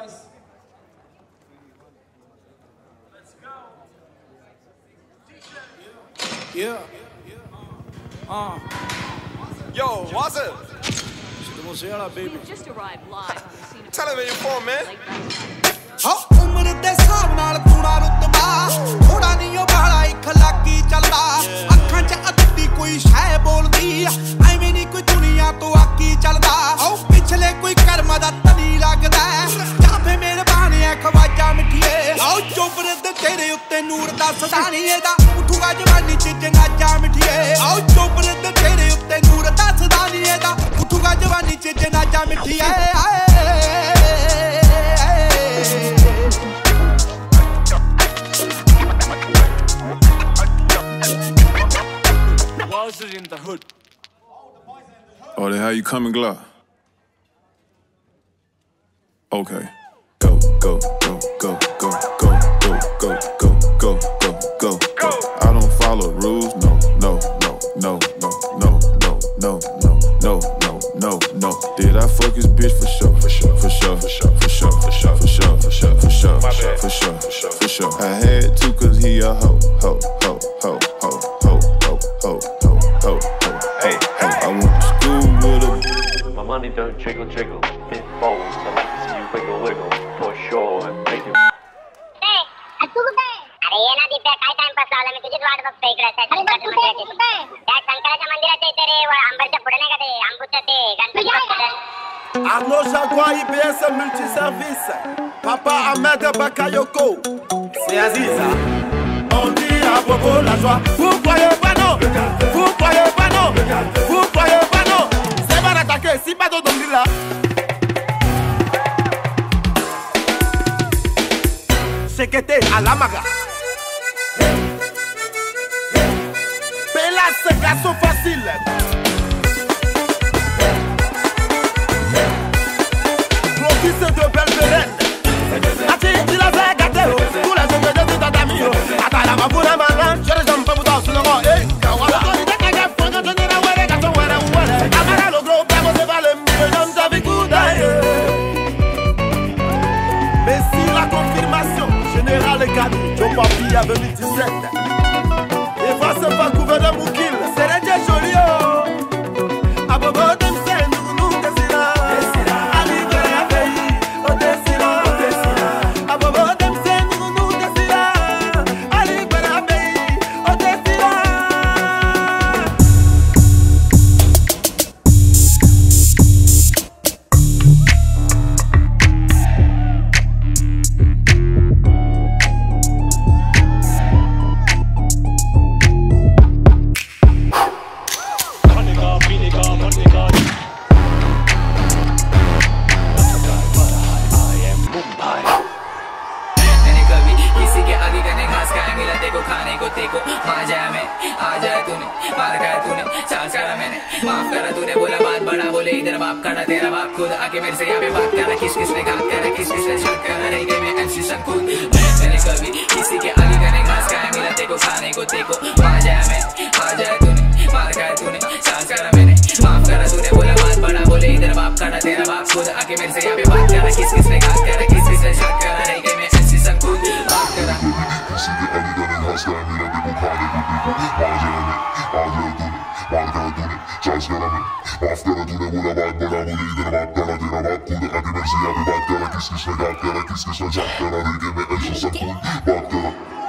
guys. Let's go. Yeah. Uh. uh. Yo, what's it? we just arrived live on the scene of Television form, man. ਉੱਤੇ ਨੂਰ ਦਾ ਸਦਾ ਨਹੀਂ ਇਹਦਾ ਉਠੂਗਾ ਜਵਾਨੀ 'ਚ ਜਨਾਜਾ ਮਿੱਠੀਏ ਆਓ ਚੋਬਰ ਦੇ ਤੇਰੇ ਉੱਤੇ ਨੂਰ ਦਾ ਸਦਾ ਨਹੀਂ ਇਹਦਾ ਉਠੂਗਾ ਜਵਾਨੀ 'ਚ ਜਨਾਜਾ ਮਿੱਠੀਏ ਆਏ Was it in the hood? Oh, then how you coming, Glock? Okay. Go, go, go, go, no, no, no. Did I fuck his bitch for sure? For sure, for sure, for sure, for sure, for sure, for sure, for sure, for sure, for sure, for sure, for sure, for sure. I had to cause he a hoe, hoe, hoe, hoe, hoe, hoe, hoe, hoe, hoe, hoe, hoe, hey, hey. I went to school with a My money don't jiggle jiggle, it folds. I like to see you wiggle wiggle, for sure, and make it तू कुठे अरे ये ना दिप्या काय timepass लावला मी तुझीच वाट बघतोय इकडे शंकराच्या मंदिराची त्या शंकराच्या मंदिराच्या इथे रे व अंबरच्या पुढे नाही Arnaud Jaguar IBS Multiservice. Papa Ahmed Bakayoko. C'est Aziza. On dit à propos la joie. Vous croyez pas non? Vous croyez pas non? Vous croyez pas non? C'est pas d'attaquer, si pas d'autres là. C'est t'es à la maga. Pélas, garçon facile. Tshisekedi. Effacez pas gouverneur Mouki. देखो मैं आ जाए तूने, मार खाया तूने chance करा मैंने। माफ़ करा तूने, बोला बात बड़ा बोले, इधर बाप करा तेरा बाप खुद आके मेरे से यहाँ पे बात करा किस किस ने घात करा किस किस ने शक करा रह गए मैं एमसी संकुल मैंने कभी किसी के आगे करने घास खाया मिला देखो खाने को देखो आ जाए मैं आ जाए तूने, मार खाया तूने चांस करा मैंने। माफ़ करा तूने, बोला बात बड़ा बोले, इधर बाप करा तेरा बाप खुद आके मेरे से यहाँ पे बात करा किस किस ने घात करा किस किस ने शक करा रह गए मैं एमसी संकुल बात करा Lidervat kara teravat kurdu adı mersi yapı Bat kara kis kis ve gat kara kis kis ve cat kara Rüge me eşi sakun Bat kara